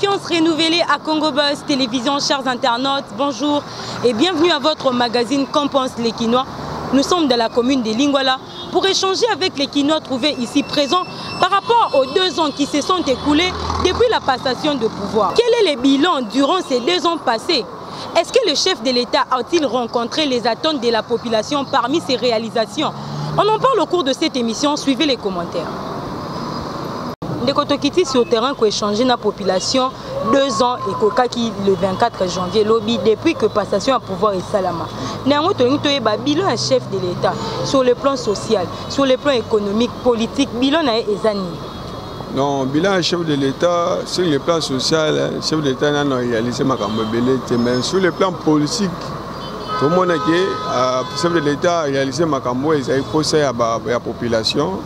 Confiance renouvelée à Congo Buzz Télévision, chers internautes. Bonjour et bienvenue à votre magazine Qu'en pensent les Quinois. Nous sommes dans la commune de Lingwala pour échanger avec les Quinois trouvés ici présents par rapport aux deux ans qui se sont écoulés depuis la passation de pouvoir. Quel est le bilan durant ces deux ans passés? Est-ce que le chef de l'État a-t-il rencontré les attentes de la population parmi ses réalisations? On en parle au cours de cette émission. Suivez les commentaires. Ndeko tokiti sur terrain koéchange na population deux ans ekokaki le 24 janvier lobi depuis que passation ya pouvoir esalama na yango tolingi toyeba bilan ya chef de l'état sur le plan social sur le plan économique politique bilan na ye eza nini non bilan ya chef de l'état sur le plan social chef de l'état nano réalise makambo ebele te mais sur le plan politique tomona ke chef de l'état réalise makambo ezali posa ya population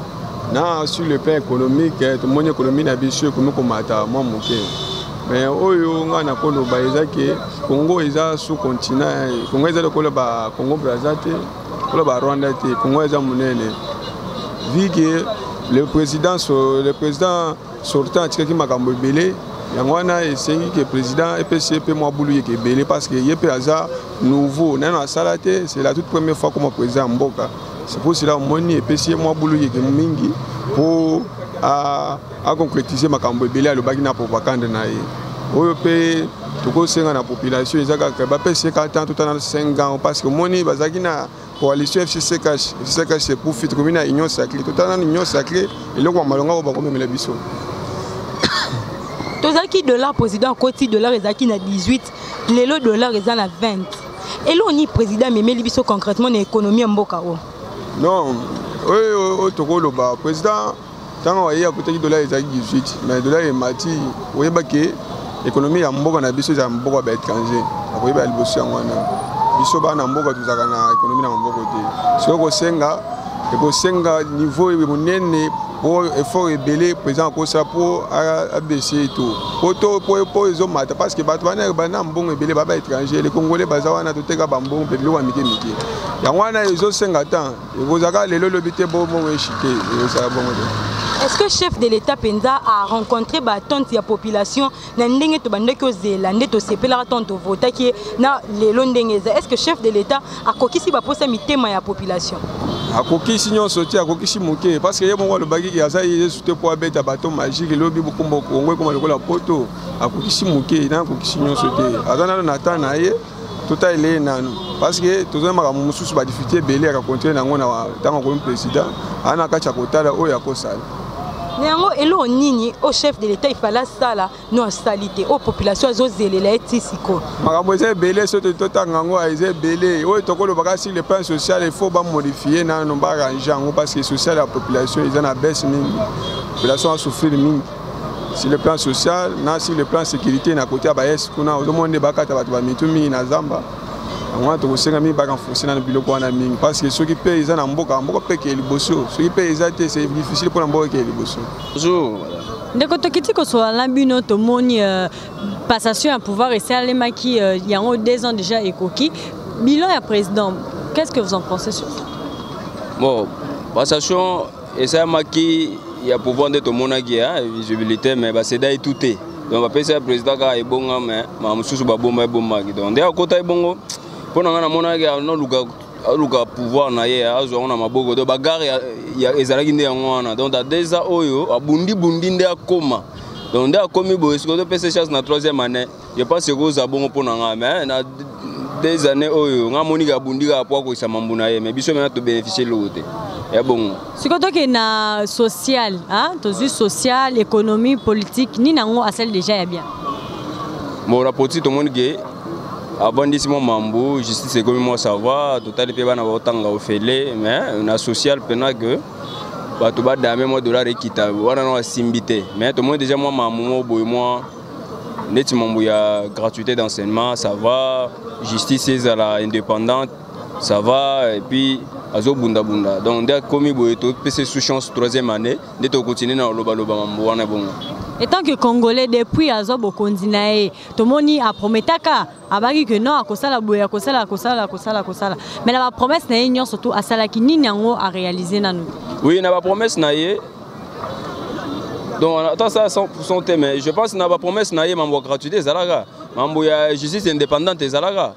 na sur le plan économique tomoni économie na biso ekomi komata mwa moke mais oyo ngai na koloba eza ke congo eza sous continent congo eza lokola ba congo braza te lokola ba rwanda te congo eza monene vi ke le président le président sortant atikaki makambo ebele yango wana esengi ke président epesi ye mpe mwa bulu yeke ebele parce que ye mpe aza nouveau. Nano asala te c'est la toute première fois comme président ya mboka c'est pour cela omoni epesi ye mwa bulu yeke mingi mpo aconcrétise makambo ebele alobaki na propagande na ye. Oyo mpe tokosenga na population eza kaka bapesi ye kata totana 5 ans parce que omoni bazalaki na coalition fcccash fcccash c'est pour fit komi na union sacré totala na union sacré eloko ya malonga oyo bakomemela biso tozalaki dollar président akoti dollar ezalaki na 18 lelo dollar eza na 20 elo ni président amemeli biso concrètement na économie ya mboka oyo non oyo tokoloba président ntango aye akutaki dollar ezalaki 18 mais dollar emati oyebaki économie ya mboka na biso eza mboka baétranger akoyeba ya liboso yango wana. Biso bana mboka tozalaka na économie na maboko te. Soki kosenga ekosenga niveau monene po effort ebele président akosala mpo abese to po ezomata parce que bato bana bana mbongo ebele baba étranger. Le congolais baza wana toteka bambongo mpe biloko ya mike mike yango wana ezosenga temps. Ekozalaka lelo lobi te bombongo eshite ezosala bongo te est-ce que chef de l'état mpenza a rencontré baatente ya population? Na ndenge tobandaki ozela nde tosepelaka ntango tovotaki ye na lelo ndenge eza est-ce que chef de l'état akokisi baposa mitema ya population akokisi nyonso te akokisi moke. Parce que ye moko alobaki aza yesu te mpo abeta bato magique elobi bokomba kongo ekoma lokola poto. Akokisi moke na akokisi nyonso te. Aza nano na temps na ye totala ye nano. Parce que tozali makambo mosusu badifficulté ebele akakontinue nango na ntango akomi président. Aa na kati ya kotala oyo akosala na yango eloko nini? Oyo chef de l'état ifale asala no asali te oyo population azozelela ye ti sikoyo makambo eza ebele so totanga yango eza ebele oyo tokolobaka sur le plan social il faut bamodifie nano baarrange yango parce que social ya population eza na bese mingi population asouffrir mingi sur le plan social na sur le plan sécurité na kote ya baese kuna ozomona nde bakata bato bamitu mingi na zamba yango wana tokosenga mingi barenforce na biloko wana mingi. Parce que soki mpe eza na mboka mboka mpe ekeye liboso. Soki mpe eza te c'est difficile mpona mboka ekeye liboso. Ndeko tokiti kosola na bino tomoni uh, passation ya pouvoir esalemaki uh, yango deux ans déjà ekoki. Bilan ya président qu'est-ce que vous en pensez sur ça bon passation esalemaki ya pouvoir nde tomonaki ya visibilité mais baseda etu te. Donc bapesi ya président kaka ebonga mais ma mosusu babomba ebombaki donc nde akota ebongo mpo na ngai namonaki aluka pouvoir na ye azwa yango na maboko. Donc bagare ezalaki nde yango wana. Donc adeza oyo abundibundi nde akóma donc nde akómi boye sikoyo topesa chance na troisième année je pense ekozwa bongo mpo na ngai mais na deux années oyo ngai amoniki abundi kaka po akoyisa mambu na ye mais biso mena tobénéficie eloko te. Ya bongo. Sikoyo toke na social tozwi social économie politique nini yango asali déjà ya bien? Bon na politique tomoni ke avandisi mwa mambu justice ekomi mwa sava totali mpe bana baotanga ofele mais na social mpena ke bato badame mwa dollar ekita wana na asimbi te. Mais tomoni déjà mwa mambu mwa boye mwa neti mambu ya gratuité d'enseignement va justice ezala indépendante ça va et puis azobundabunda. Donc nde akomi boye topesa sous chance troisième année nde tokontinue na lobaloba mambo wana bongo. Etant que congolais depuis azwa bokonzi na ye tomoni aprometaka abaki ke non akosala boye akosala akosala akosala akosala. Mais na bapromese na ye nyonso to asalaki nini yango aréalise oui na bapromese na ye. Donc ça à 100% te mais je pense na bapromesse na ye mambo ya gratuité ezalaka. Mambo ya justice indépendante ezalaka.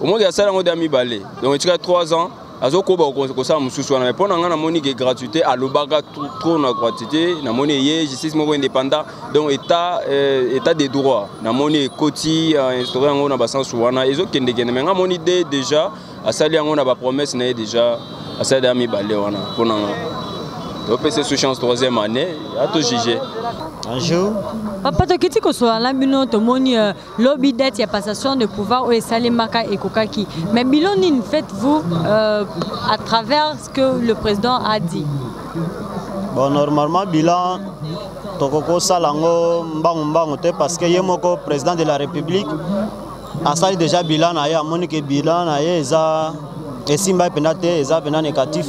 Omongi asala yango de ya mibale donc etika 3 ans azokoba kosala mosusu wana. Mais mpo na ngai namoni ke gratuité alobaka trop na gratuité. Namoni eye justice moko indépendant donc état euh, état de droit namoni ekoti instauré yango na basansu wana. Ezokendekende mais ngai namoni de déjà asali yango na bapromesse na ye déjà asali ya mibale wana. Mpo na ngai topesa sous chance troisième année. Atojuge bonjour papa tokiti kosola bino tomoni uh, lobi dette ya passation de pouvoir. Oyo esalemaka ekokaki mais bilo nini faites-vous euh, à travers ce que le président a dit. Bon normalement bilan tokoki kosala yango mbangu-mbangu te parce que ye moko président de la république asali déjà bilan na ye amoni ke bilan na ye eza esimba ye mpenza te eza mpenza négatif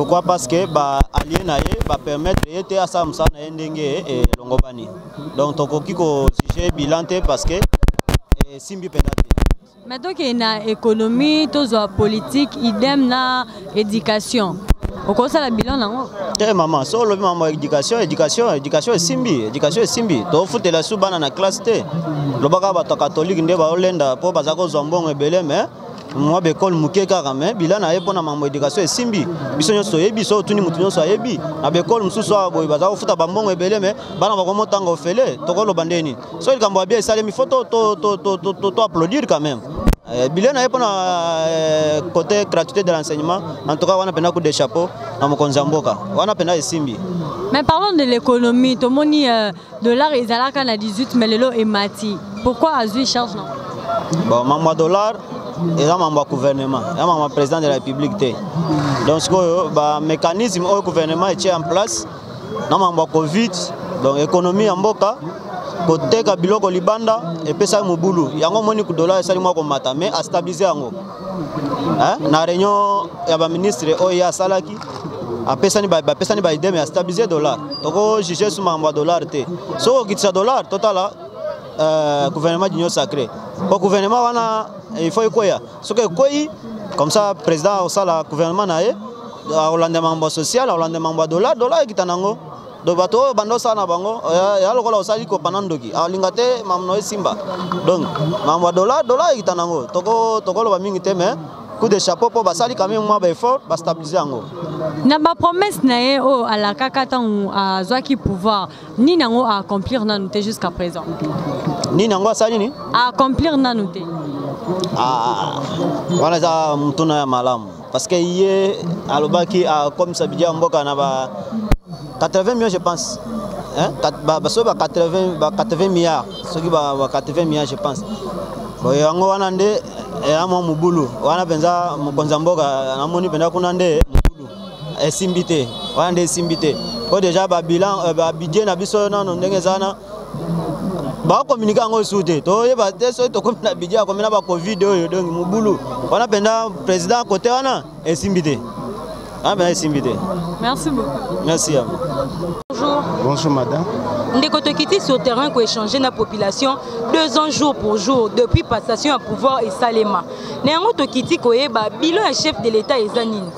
pourquoi? Parce que baallie na ye bapermettre ye te asala mosala na ye ndenge elongobani donc tokoki kojuge bilan te parce que esimbi mpenza te. Mais toke na économie tozwa politique idem na éducation. Okosala bilan nango te mama so olobi mambo ya éducation éducation éducation esimbi éducation esimbi tofutela su bana na classe te. Lobaka bato ya katholike nde baolenda mpo baza kozwa mbongo ebele mais mwa bekole moke kaka me bila na ye mpona mambo éducation esimbi biso nyonso toyebi so otuni motu nyonso ayebi. Na bekole mosusu awa boye baza kofuta bambongo ebele me bana bakomotanga ofele tokoloba ndeni. So likambo ya bia esalemi fo toapplaudir quand même. Na ye mpona côté gratuité de l'enseignement en tout cas wana coup de chapeau na mokonzi ya mboka. Wana esimbi mais parlons de l'économie. Tomoni euh, dollar ezalaka na 18 mais lelo emati. Pourquoi azwi charge nango bon mambo ya dollar eza mambo ya gouvernement. Eza mambo ya président de la république te donc sikoyo bamécanisme oyo gouvernement etie en place? Na mambo ya covid donc économie ya mboka koteka biloko libanda epesaki mobulu. Yango omoni dolar esali mwa komata mais astabilize yango. Na réunion ya baministre oyo ye asalaki apesani bapesani baideme astabilize dollar. Tokojuge su makambo ya dollar te soki okitisa dollar totala gouvernement d'union sacré po gouvernement wana il faut ekweya. Soki ekweyi comme ça président akosala gouvernement na ye akolanda makambo ya social akolanda makambo ya dollar dollar ekita nango donc bato oyo banda osala na bango ya lokola osali kopana ndoki alinga te mambo na esimba donc mambo ya dollar dollar ekita nango tokoloba mingi te mais coup de chapeau mpo basali quand même mwa baeffort bastabilize yango. Na bapromese na ye oyo alakaka ntango azwaki pouvoir nini yango aaccomplir nanu te jusqu'à présent? Nini yango asali nini? Aaccomplir nanu te. Wana eza mutuna ya malamu. Parce que ye alobaki akomisa bidia ya mboka na ba 80 millions je pense. Soki ba 80 milliards. Soki ba 80 milliards je pense. Boye yango wana nde eya mwa mobulu wana mpenza mokonzi ya mboka namoni mpenza kuna nde mobulu esimbi te. Wana nde esimbi te. Po deja babilan babidie na biso nano ndenge eza wana bakokommunike yango esu te. Toyeba te soki tokomi na bidie akomi na bacovid oyo donc mobulu wana mpenza président kote wana esimbi te wana mpenza esimbi te merci beaucoup. Merci ya bonjour. Bonjour madame. Ndeko tokiti sur terrain koéchange na population deux ans jour pour jour depuis passation ya pouvoir esalema na yango tokiti koyeba bilan ya chef de l'état eza nini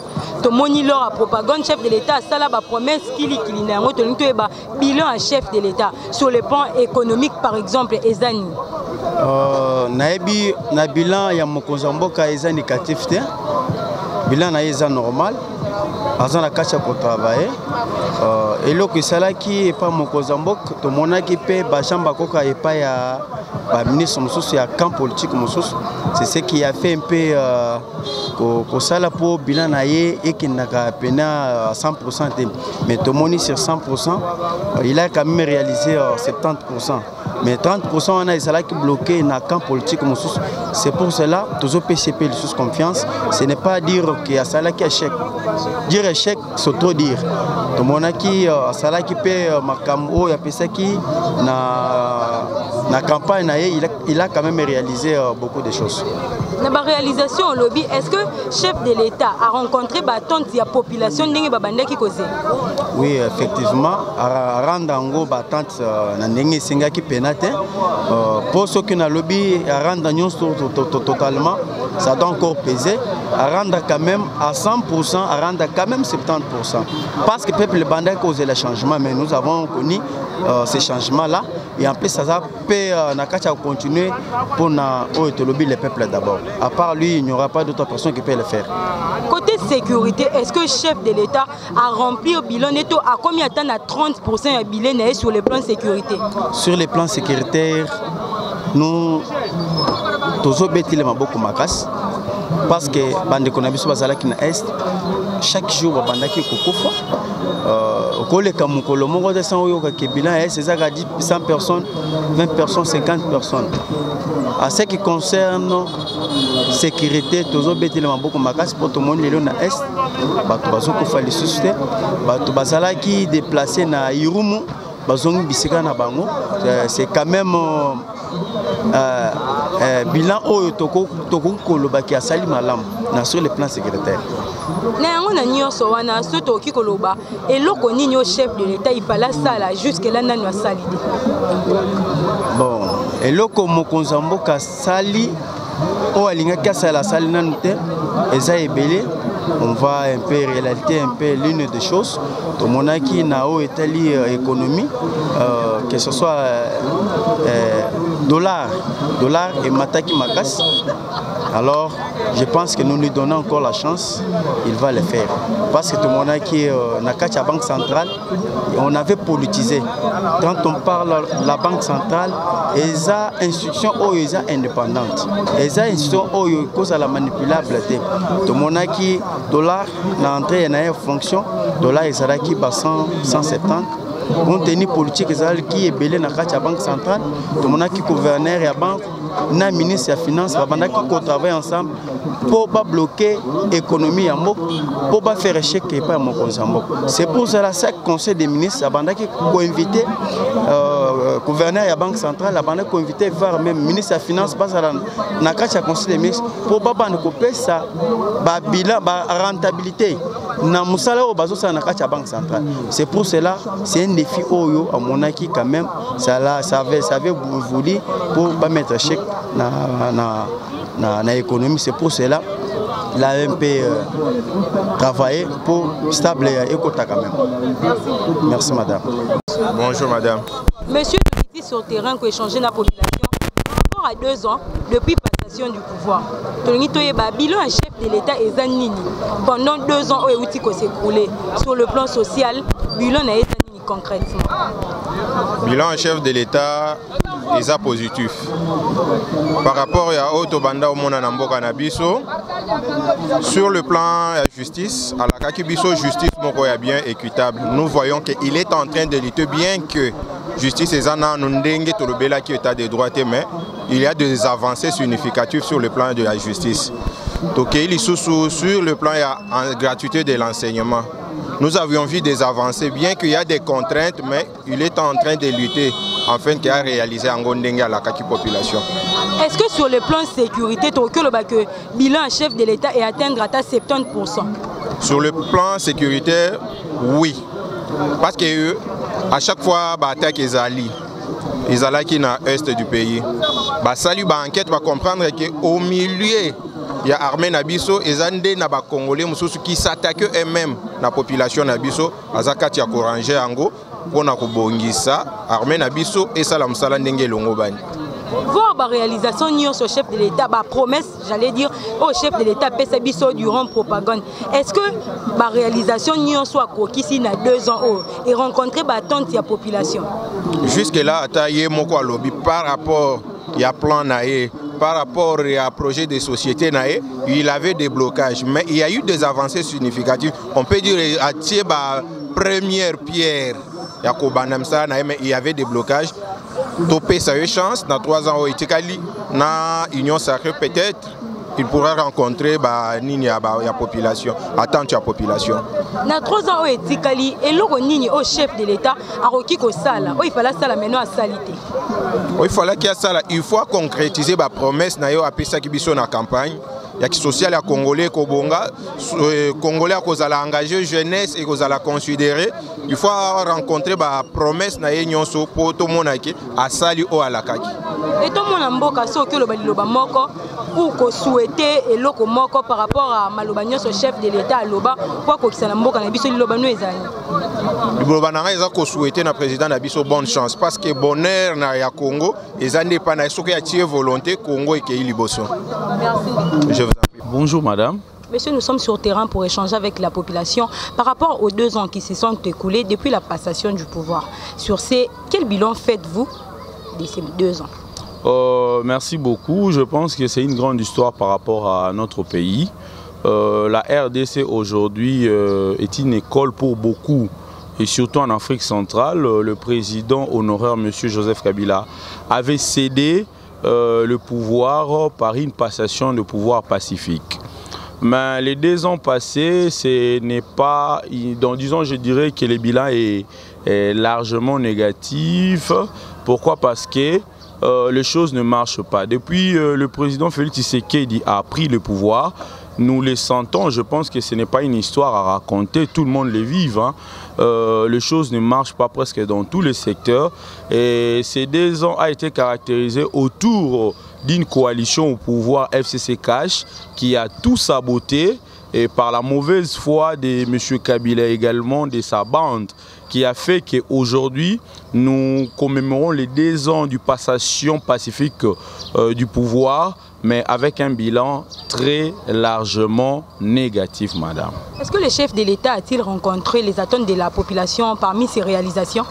tomoni lor ya propagande chef de l'état asala bapromese kilikili na yango tolingi toyeba bilan ya chef de l'état sur le plan économique par exemple eza nini uh, nayebi na bilan ya mokonzi ya mboka eza négatif te bilan na ye eza normal aza na kati ya kotravaille uh, eloko esalaki epai mokonzi ya mboka tomonaki mpe bachambre akoka epai ya baministre mosusu ya camp politique mosusu. C'est ce qui a fait mpe kosala mpo bilan na ye ekendaka pena à 100 te. Mais tomoni sur 100% il a quand même réalisé 70 mais 30% wana ezalaki bloqué na camp politique c'est pour cela tozopesa mpe lisusu confiance. Ce n'est pas dire ke asalaki échec. Dire échec c'est trop dire. Tomonaki asalaki mpe makambo oyo apesaki na, na campagne na ye il a, il a quand même réalisé beaucoup de choses na baréalisation olobi est ce que chef de l'état a rencontré batante ya population ndenge babandaki kozela oui effectivement arendre yango batante euh, na ndenge esengaki mpena te. Mpo soki nalobi arendre nyonso totalement ça doit encore peser. Arendre quand même à 100% arendre quand même 70% parce que peuple bandaki kozela changement mais nous avons connu euh, ces changements là et en plus ça peut euh, na kati ya continuer mpona oyo tolobi le peuple d'abord. À part lui il n'y aura pas d'autre personne qui peut le faire. Côté sécurité est ce que chef de l'état a rempli au bilan neto akomi ata na 30 ya bilan na ye sur le plan sécurité? Sur le plan sécuritaire nous tozobetile maboko makasi parce que bandeko na biso bazalaki na est chaque jour babandaki kokufa okoleka mokolo moko te san oyokaka bilan ya est ezaka 100 personnes 20 personnes 50 personnes. À ce qui concerne sécurité tozobetela maboko makasi mpo tomoni lelo na est bato bazokufa lisusu te. Bato bazalaki déplace na irumu bazongi bisika na bango. C'est quand même euh, euh, bilan oyo tokoki kolobaki asali malamu na sur le plan sécuritaire na yango na nyonso wana so tokoki koloba eloko nini oyo chef de l'état ifale asala jusque la nani asali te bon eloko mokonzi ya mboka asali oyo alingaki asala asali nanu te eza ebele. On va un peu réalité un peu l'une des choses. Tomonaki na oyo etali euh, économie euh, que ce soit euh, euh, dollar. Dollar emataki makasi. Alors je pense que nous lui donnons encore la chance. Il va le faire. Parce que tomonaki euh, na kati ya banque centrale. On avait politisé. Quand on parle la banque centrale eza institution oyo eza indépendante. Eza institution oyo ekozala manipulable te tomonaki dollar na entrée na ye fonction dollar ezalaki ba 170 compte tenu politique ezalaki ebele na kati ya banque centrale. Tomonaki gouverneur ya banque na ministre ya finance babandaki kotravaille ensemble mpo babloke économie ya mboka mpo bafaire échec epai ya mokonzi ya mboka. C'est pour cela chaque conseil des ministres abandaki koinvite euh, gouverneur ya banque centrale abandaki koinvite var même ministre ya finance bazala na kati ya conseil des ministres mpo babanda kopesa babilan barentabilité na mosala oyo banque centrale c'est pour cela c'est un défi oyo amonaki quand même ça, ça avait, ça avait voulu pour bamettre chèque na, na, na, économie c'est pour cela il a un peu euh, travaillé pour stable Ekota quand même. Merci madame. Bonjour madame. Monsieur le sur le terrain pour échanger la population par rapport à deux ans depuis passation du pouvoir. Tolongi Toyeba, bilan un chef de l'État et Zanini. Pendant deux ans, où est s'écrouler sur le plan social, bilan n'a été concrètement. Bilan un chef de l'État eza positif par rapport ya oyo tobanda omona na mboka na biso sur le plan ya justice alakaki biso justice moko ya bien équitable nous voyons qu'il est en train de lutter bien que justice eza nanu ndenge tolobelaki état de droit te mais il y a des avancées significatives sur le plan de la justice tokei lisusu sur le plan ya gratuité de l'enseignement nous avions vu des avancées bien qu'il y a des contraintes mais il est en train de lutter afin qu'il a réalisé en ndenge à la kaki population. Est-ce que sur le plan sécurité, tu que bilan chef de l'État est atteindre à 70% Sur le plan sécuritaire, oui. Parce que à chaque fois baattaque ezali. Ezalaki na est du pays. Basali baenquête bacomprendre ke au milieu ya armée na biso eza nde na bacongolais mosusu kisatake eux-mêmes na population na biso. Aza kati ya korange yango mpona kobongisa. Armée na biso esala mosala ndenge elongo bani. Voir baréalisation nyonso chef de l'état bapromesse j'allais dire oyo chef de l'état biso durant propagande. Est-ce que baréalisation nyonso akokisi na deux ans oyo erencontre battente ya population? Jusque là ata ye moko alobi par rapport ya plan na ye par rapport à projet de société na ye il avait des blocages mais il y a eu des avancées significatives. On peut dire atie ba première pierre il y avait des blocages topesa yo chance na 3 ans oyo etikali na union sacré peut-être il pourra rencontrer ba nini ya, ba, ya population attente ya population. Na 3 ans oyo etikali eloko nini oyo chef de l'état akoki kosala? Oyo ifala asala meno asali te. Oyo ifalaki asala. Il faut concrétiser bapromesse na yo apesaki biso na campagne ya kisociale ya congolais ekobonga eh, congolais akozala engagé jeunesse ekozala considéré. Il faut rencontrer bapromesse na ye nyonso mpo tomonaki asali oyo alakaki. Etomona mboka soki oloba liloba moko ou kosouete eloko moko par rapport à maloba nyonso chef de l'état aloba mpo akokisa na mboka na biso liloba no ezali? Liloba na ngai eza kosouete na président na biso bonne chance. Parce que bonheur na ya congo eza nde epa na ye soki atie volonté congo ekei liboso Bonjour madame. Monsieur, nous sommes sur terrain pour échanger avec la population par rapport aux deux ans qui se sont écoulés depuis la passation du pouvoir. Sur ces, quel bilan faites-vous de ces deux ans? Euh, merci beaucoup. Je pense que c'est une grande histoire par rapport à notre pays. Euh, la RDC aujourd'hui euh, est une école pour beaucoup. Et surtout en Afrique centrale, le président honoraire M. Joseph Kabila avait cédé euh, le pouvoir par une passation de pouvoir pacifique. Mais les deux ans passés, ce n'est pas. Donc, disons, je dirais que le bilan est, largement négatif. Pourquoi? Parce que euh, les choses ne marchent pas. Depuis euh, le président Félix Tshisekedi a pris le pouvoir, nous les sentons. Je pense que ce n'est pas une histoire à raconter. Tout le monde les hein. Euh, les choses ne marchent pas presque dans tous les secteurs. Et ces deux ans a été caractérisé autour d'une coalition au pouvoir FCC Cash qui a tout saboté et par la mauvaise foi de M. Kabila également, de sa bande, qui a fait qu'aujourd'hui, nous commémorons les deux ans du passation pacifique euh, du pouvoir, mais avec un bilan très largement négatif, madame. Est-ce que le chef de l'État a-t-il rencontré les attentes de la population parmi ses réalisations?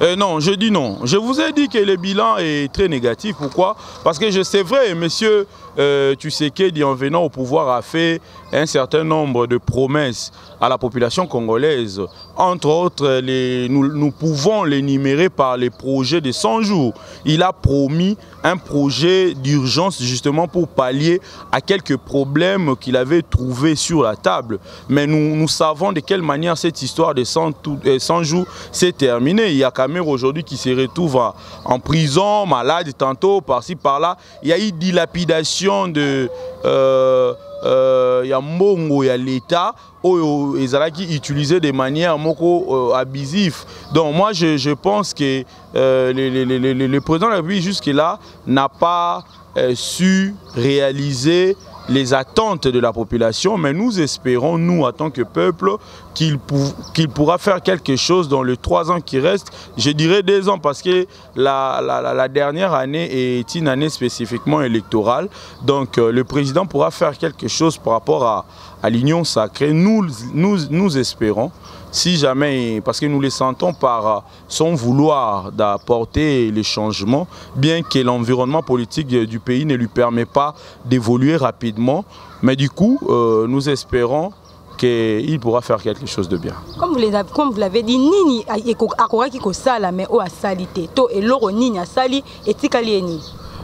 Euh, non, je dis non. Je vous ai dit que le bilan est très négatif. Pourquoi? Parce que je sais vrai, monsieur euh, Tshisekedi, en venant au pouvoir, a fait un certain nombre de promesses à la population congolaise. Entre autres, nous, pouvons les numérer par les projets de 100 jours. Il a promis un projet d'urgence justement pour pallier à quelques problèmes qu'il avait trouvés sur la table. Mais nous, savons de quelle manière cette histoire de 100, tout- euh, 100 jours s'est terminée. Il y a Kamer aujourd'hui qui se retrouve en- en prison, malade tantôt, par-ci, par-là. Il y a eu dilapidation de... euh, euh, ya mbongo ya l'État oyo ezalaki utilisé de manière moko euh, abusive. Donc moi je, pense que euh, le- le président de la République jusque-là n'a pas euh, su réaliser les attentes de la population, mais nous espérons, nous, en tant que peuple, qu'il pou- qu'il pourra faire quelque chose dans les trois ans qui restent. Je dirais deux ans parce que la, dernière année est une année spécifiquement électorale. Donc euh, le président pourra faire quelque chose par rapport à, l'union sacrée. Nous, nous, espérons, si jamais, parce que nous les sentons par son vouloir d'apporter les changements, bien que l'environnement politique du du pays ne lui permet pas d'évoluer rapidement. Mais du coup, euh, nous espérons qu'il pourra faire quelque chose de bien. Comme vous l'avez dit, nini a- eko- akokaki kosala mais oyo asali te. To eloko nini asali etikali ye nini?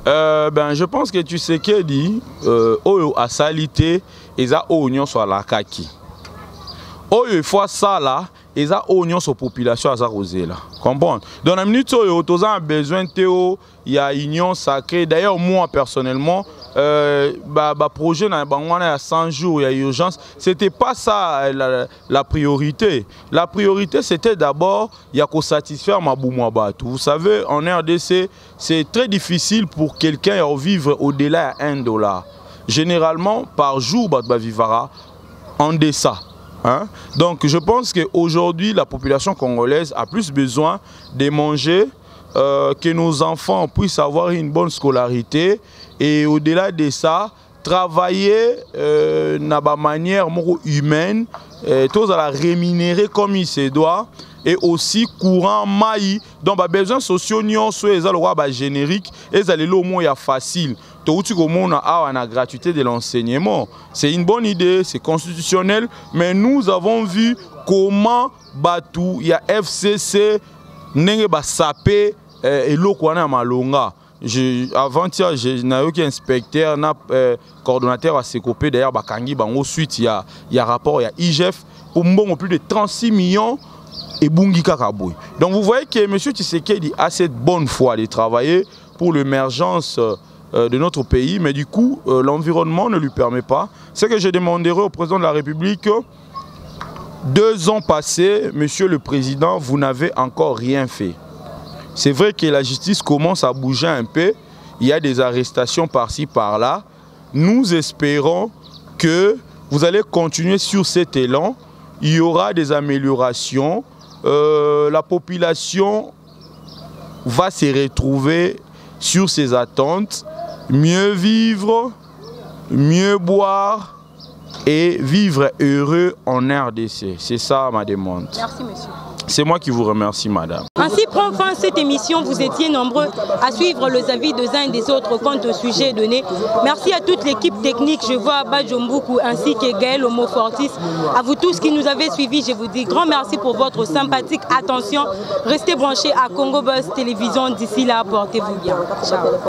Euh, ben, je pense que tu sais que dit euh, oyo asali te eza oyo nyonso alakaki. Oyo efo asala eza oyo nyonso population aza kozela. Comprendre? Donc na minute oyo toza na besoin te o ya union sacrée. D'ailleurs moi personnellement euh, ba, ba projet na bango wana ya 100 jours ya urgence. C'était pas ça euh, la, priorité. La priorité c'était d'abord ya kosatisfaire mabumu ya bato vous savez en RDC c'est très difficile pour quelqu'un à vivre au-delà ya 1 dollar. Généralement par jour bato bavivara en deçà Hein? Donc je pense qu'aujourd'hui, la population congolaise a plus besoin de manger, euh, que nos enfants puissent avoir une bonne scolarité et au-delà de ça, travailler euh, na ba manière moko humaine, euh, tous à la rémunérer comme il se doit et aussi courant mai donc ba besoins sociaux nyonso eza lokwa ba générique ezaleli moins ya facile. Touti komona awa na gratuité de l'enseignement. C'est une bonne idée c'est constitutionnel mais nous avons vu comment batu ya fcc ndenge basape eh, eloko wana ya malonga avant-hier nayoki inspecteur na euh, coordonnateur ya sekope d'ailleurs bakangi bango suite ya, ya rapport ya igef po mbongo plus de 36 millions ebungi kaka boye donc vous voyez que m tshisekedi a cette bonne foi de travailler pour l'émergence euh, de notre pays. Mais du coup euh, l'environnement ne lui permet pas. Ce que je demanderai au président de la république deux ans passés monsieur le président vous n'avez encore rien fait c'est vrai que la justice commence à bouger un peu. Il y a des arrestations par-ci, par-là. Nous espérons que vous allez continuer sur cet élan. Il y aura des améliorations. Euh, la population va se retrouver sur ses attentes. Mieux vivre, mieux boire et vivre heureux en RDC. C'est ça ma demande. Merci, monsieur. C'est moi qui vous remercie, madame. Ainsi prend fin cette émission. Vous étiez nombreux à suivre les avis des uns et des autres quant au sujet donné. Merci à toute l'équipe technique. Je vois Badjombuku ainsi que Gaël Homofortis. À vous tous qui nous avez suivis, je vous dis grand merci pour votre sympathique attention. Restez branchés à Congo Buzz Télévision. D'ici là, portez-vous bien. Ciao.